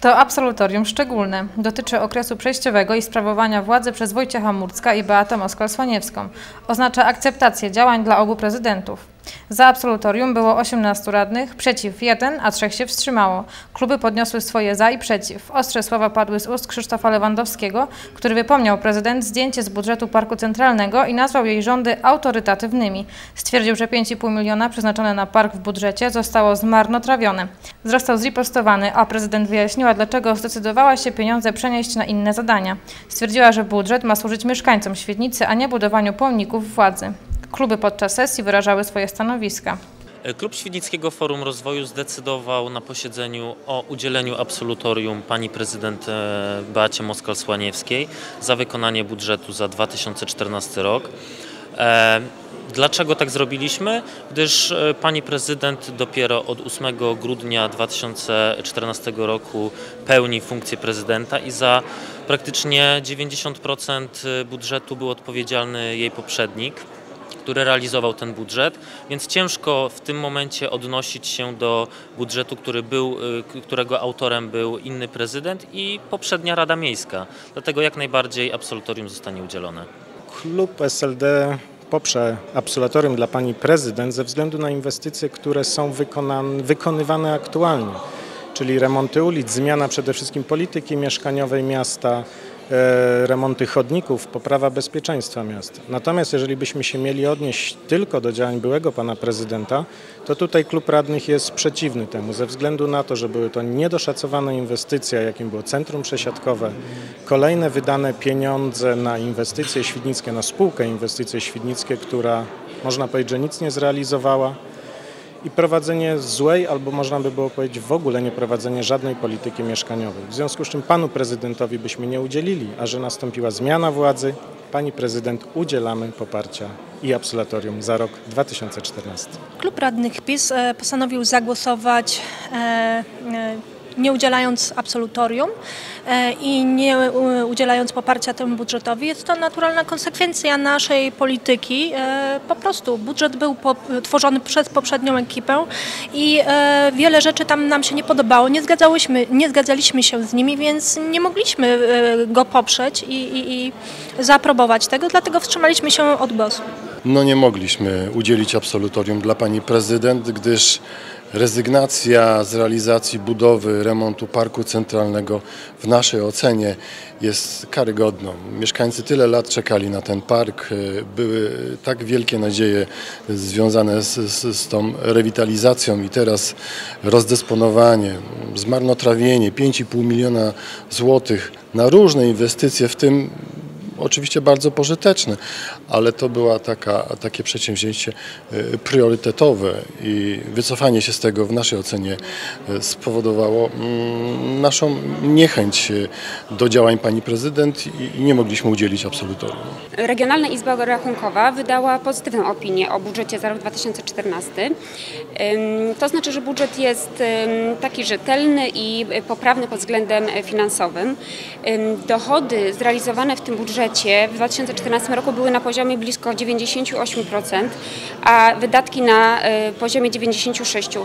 To absolutorium szczególne. Dotyczy okresu przejściowego i sprawowania władzy przez Wojciecha Murcka i Beatę Moskal-Słaniewską. Oznacza akceptację działań dla obu prezydentów. Za absolutorium było 18 radnych, przeciw 1, a trzech się wstrzymało. Kluby podniosły swoje za i przeciw. Ostre słowa padły z ust Krzysztofa Lewandowskiego, który wypomniał prezydent zdjęcie z budżetu Parku Centralnego i nazwał jej rządy autorytatywnymi. Stwierdził, że 5,5 miliona przeznaczone na park w budżecie zostało zmarnotrawione. Został zripostowany, a prezydent wyjaśniła, dlaczego zdecydowała się pieniądze przenieść na inne zadania. Stwierdziła, że budżet ma służyć mieszkańcom Świdnicy, a nie budowaniu pomników władzy. Kluby podczas sesji wyrażały swoje stanowiska. Klub Świdnickiego Forum Rozwoju zdecydował na posiedzeniu o udzieleniu absolutorium pani prezydent e, Beacie Moskal-Słaniewskiej za wykonanie budżetu za 2014 rok. E, dlaczego tak zrobiliśmy? Gdyż e, pani prezydent dopiero od 8 grudnia 2014 roku pełni funkcję prezydenta i za praktycznie 90% budżetu był odpowiedzialny jej poprzednik który realizował ten budżet, więc ciężko w tym momencie odnosić się do budżetu, który był, y, którego autorem był inny prezydent i poprzednia Rada Miejska. Dlatego jak najbardziej absolutorium zostanie udzielone. Klub SLD poprze absolutorium dla pani prezydent ze względu na inwestycje, które są wykonywane aktualnie, czyli remonty ulic, zmiana przede wszystkim polityki mieszkaniowej miasta, remonty chodników, poprawa bezpieczeństwa miasta. Natomiast jeżeli byśmy się mieli odnieść tylko do działań byłego pana prezydenta, to tutaj klub radnych jest przeciwny temu, ze względu na to, że były to niedoszacowane inwestycje, jakim było centrum przesiadkowe, kolejne wydane pieniądze na inwestycje świdnickie, na spółkę inwestycje świdnickie, która można powiedzieć, że nic nie zrealizowała i prowadzenie złej, albo można by było powiedzieć w ogóle nie prowadzenie żadnej polityki mieszkaniowej. W związku z czym panu prezydentowi byśmy nie udzielili, a że nastąpiła zmiana władzy, pani prezydent udzielamy poparcia i absolutorium za rok 2014. Klub radnych PiS e, postanowił zagłosować e, e, nie udzielając absolutorium e, i nie e, udzielając poparcia temu budżetowi. Jest to naturalna konsekwencja naszej polityki. E, po prostu budżet był tworzony przez poprzednią ekipę i wiele rzeczy tam nam się nie podobało. Nie, zgadzałyśmy, nie zgadzaliśmy się z nimi, więc nie mogliśmy go poprzeć i, i, i zaaprobować tego, dlatego wstrzymaliśmy się od głosu. No nie mogliśmy udzielić absolutorium dla pani prezydent, gdyż rezygnacja z realizacji budowy, remontu parku centralnego w naszej ocenie jest karygodną. Mieszkańcy tyle lat czekali na ten park, były tak wielkie nadzieje związane z, z, z tą rewitalizacją i teraz rozdysponowanie, zmarnotrawienie 5,5 miliona złotych na różne inwestycje, w tym oczywiście bardzo pożyteczny, ale to była taka, takie przedsięwzięcie y, priorytetowe i wycofanie się z tego w naszej ocenie y, spowodowało mm, naszą niechęć y, do działań pani prezydent i nie mogliśmy udzielić absolutorium. Regionalna Izba Rachunkowa wydała pozytywną opinię o budżecie za rok 2014. To znaczy, że budżet jest taki rzetelny i poprawny pod względem finansowym. Dochody zrealizowane w tym budżecie budżecie w 2014 roku były na poziomie blisko 98%, a wydatki na e, poziomie 96%.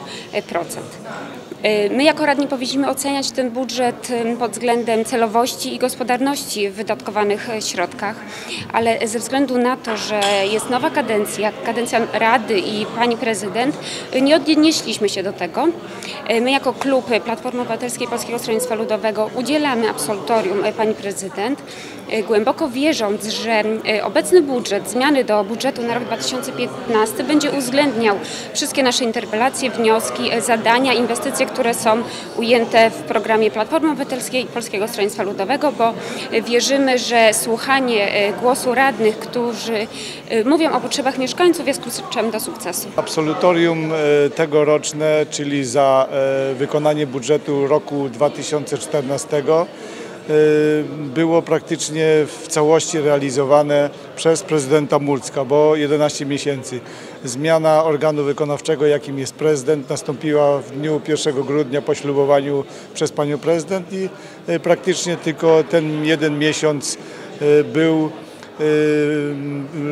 E, my jako radni powinniśmy oceniać ten budżet pod względem celowości i gospodarności w wydatkowanych e, środkach, ale ze względu na to, że jest nowa kadencja, kadencja Rady i pani prezydent, nie odnieśliśmy się do tego. My jako klub Platformy Obywatelskiej Polskiego Stronnictwa Ludowego udzielamy absolutorium pani prezydent. E, głęboko wierząc, że e, obecny budżet, zmiany do budżetu na rok 2015 będzie uwzględniał wszystkie nasze interpelacje, wnioski, e, zadania, inwestycje, które są ujęte w programie Platformy Obywatelskiej i Polskiego Stronnictwa Ludowego, bo wierzymy, że słuchanie głosu radnych, którzy mówią o potrzebach mieszkańców jest kluczem do sukcesu. Absolutorium tegoroczne, czyli za wykonanie budżetu roku 2014 Y, było praktycznie w całości realizowane przez prezydenta Mulcka, bo 11 miesięcy. Zmiana organu wykonawczego, jakim jest prezydent, nastąpiła w dniu 1 grudnia po ślubowaniu przez panią prezydent i y, praktycznie tylko ten jeden miesiąc y, był y,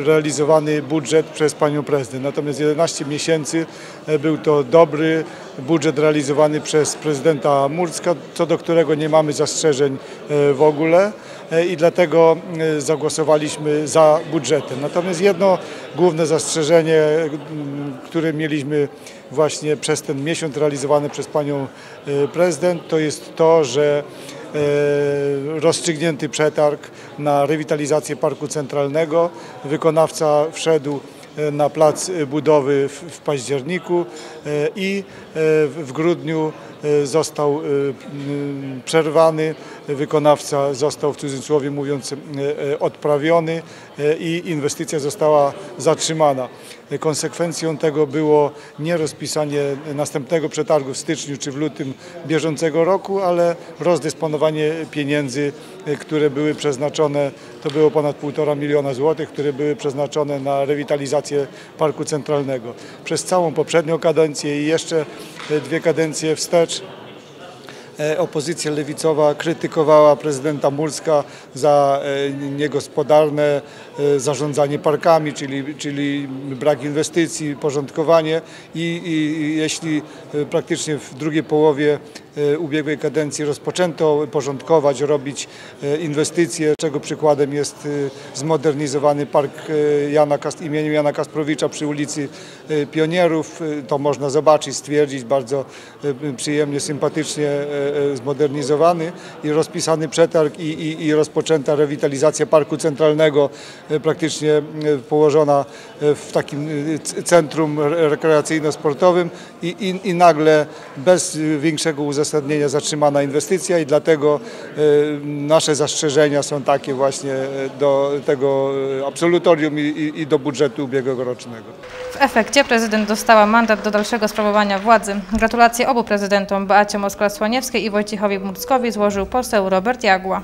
realizowany budżet przez panią prezydent. Natomiast 11 miesięcy e, był to dobry budżet realizowany przez prezydenta Murska, co do którego nie mamy zastrzeżeń e, w ogóle e, i dlatego zagłosowaliśmy za budżetem. Natomiast jedno główne zastrzeżenie, które mieliśmy właśnie przez ten miesiąc realizowany przez panią prezydent, to jest to, że rozstrzygnięty przetarg na rewitalizację Parku Centralnego. Wykonawca wszedł e, na plac budowy w, październiku e, i e, w grudniu e, został e, przerwany. Wykonawca został w cudzysłowie mówiąc e, e, odprawiony e, i inwestycja została zatrzymana. Konsekwencją tego było nie rozpisanie następnego przetargu w styczniu czy w lutym bieżącego roku, ale rozdysponowanie pieniędzy, które były przeznaczone, to było ponad 1,5 miliona złotych, które były przeznaczone na rewitalizację Parku Centralnego. Przez całą poprzednią kadencję i jeszcze dwie kadencje wstecz Opozycja lewicowa krytykowała prezydenta Murska za e, niegospodarne e, zarządzanie parkami, czyli, czyli brak inwestycji, porządkowanie i, i jeśli e, praktycznie w drugiej połowie e, ubiegłej kadencji rozpoczęto porządkować, robić e, inwestycje, czego przykładem jest e, zmodernizowany park e, Jana Kast, imieniu Jana Kasprowicza przy ulicy e, Pionierów. E, To można zobaczyć, stwierdzić, bardzo e, przyjemnie, sympatycznie e, e, zmodernizowany i rozpisany przetarg i, i, i rozpoczęta rewitalizacja Parku Centralnego, e, praktycznie e, położona e, w takim e, centrum re- rekreacyjno-sportowym i, i, nagle bez e, większego uzasadnienia zatrzymana inwestycja i dlatego e, nasze zastrzeżenia są takie właśnie e, do tego e, absolutorium i, do budżetu ubiegłorocznego. W efekcie prezydent dostała mandat do dalszego sprawowania władzy. Gratulacje obu prezydentom Beacie Moskal-Słaniewskiej i Wojciechowi Murckowi złożył poseł Robert Jagła.